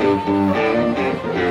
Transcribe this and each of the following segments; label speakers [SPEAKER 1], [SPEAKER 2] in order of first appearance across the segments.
[SPEAKER 1] Thank you.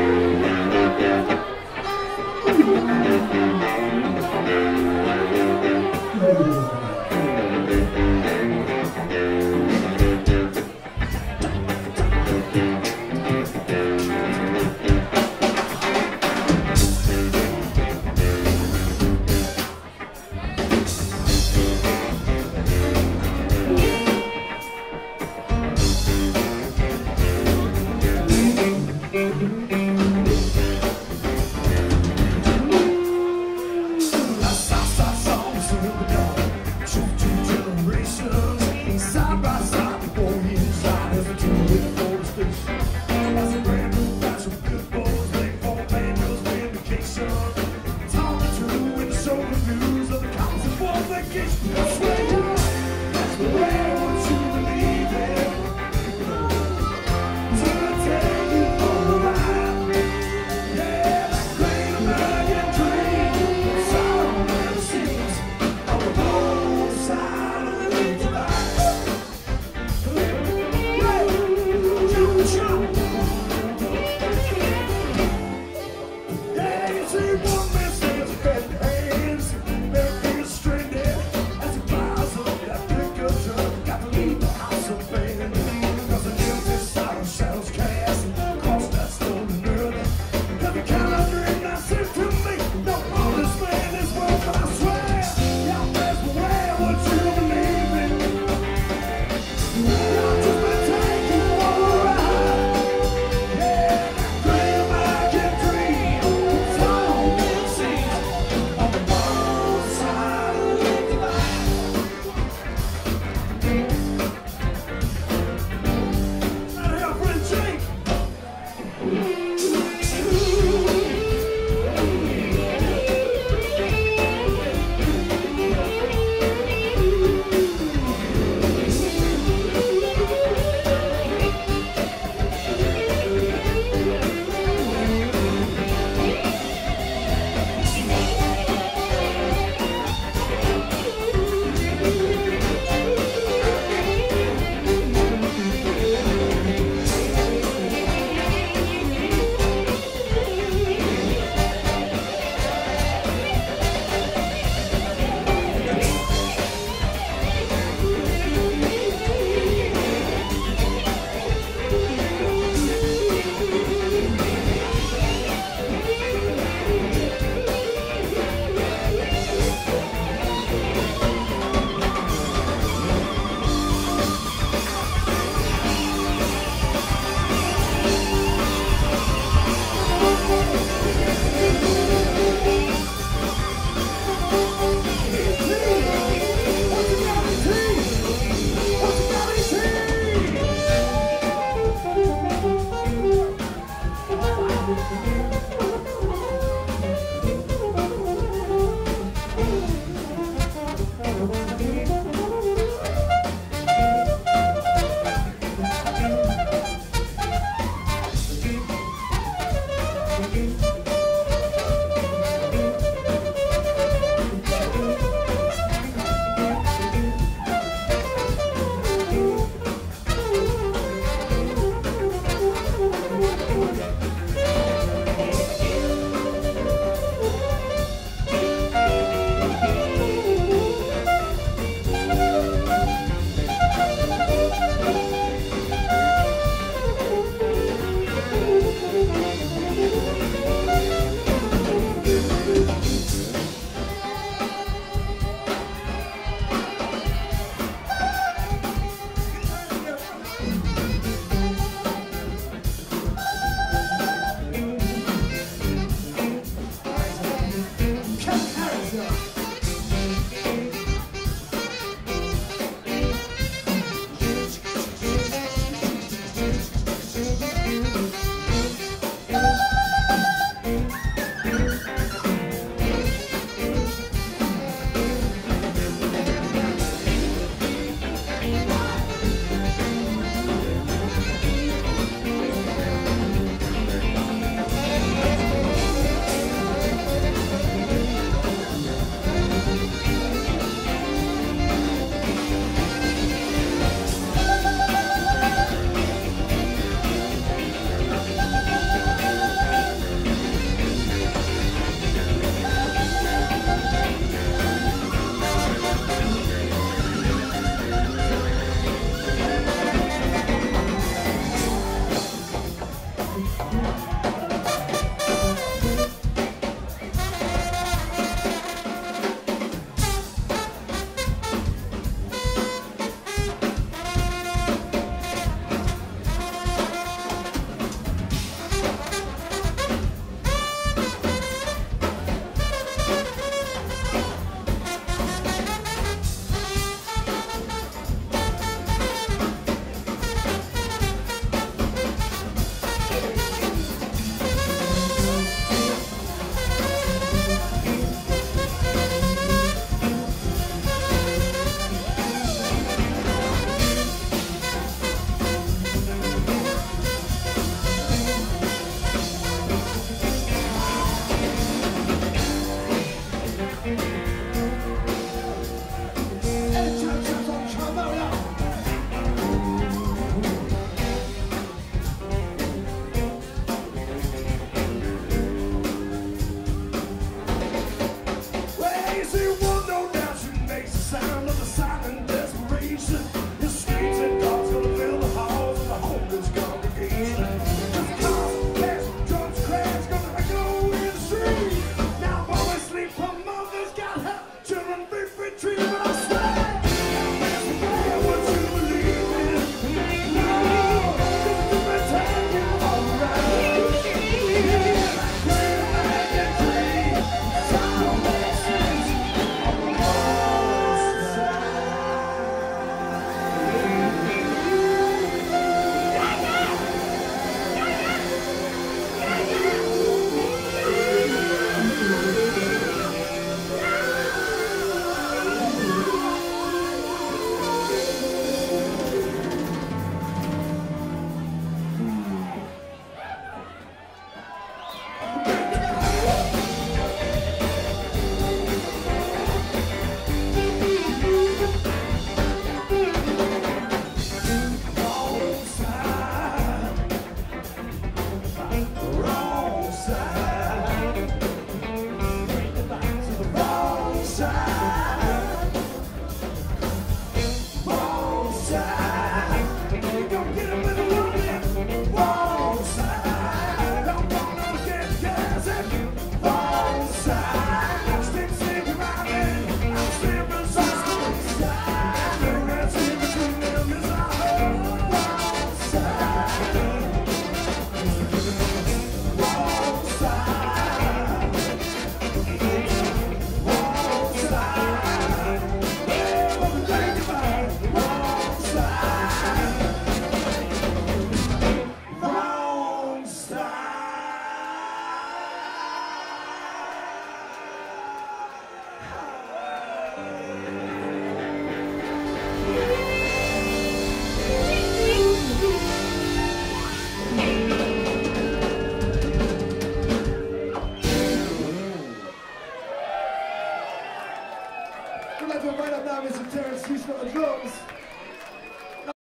[SPEAKER 1] side.